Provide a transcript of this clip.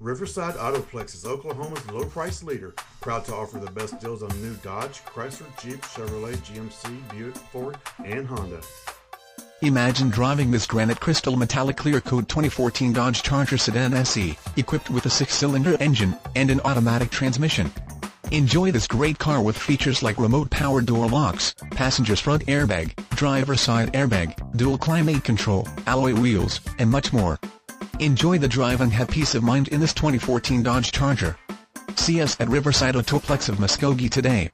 Riverside Autoplex is Oklahoma's low price leader, proud to offer the best deals on new Dodge, Chrysler, Jeep, Chevrolet, GMC, Buick, Ford, and Honda. Imagine driving this granite crystal metallic clear coat 2014 Dodge Charger sedan SE, equipped with a six-cylinder engine and an automatic transmission. Enjoy this great car with features like remote power door locks, passenger's front airbag, driver side airbag, dual climate control, alloy wheels, and much more. Enjoy the drive and have peace of mind in this 2014 Dodge Charger. See us at Riverside Autoplex of Muskogee today.